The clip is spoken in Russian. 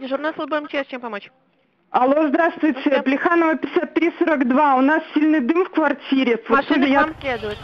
Дежурная служба МЧС, чем помочь? Алло, здравствуйте. Плеханова 5342. У нас сильный дым в квартире. Вот Машина к я- вам следует.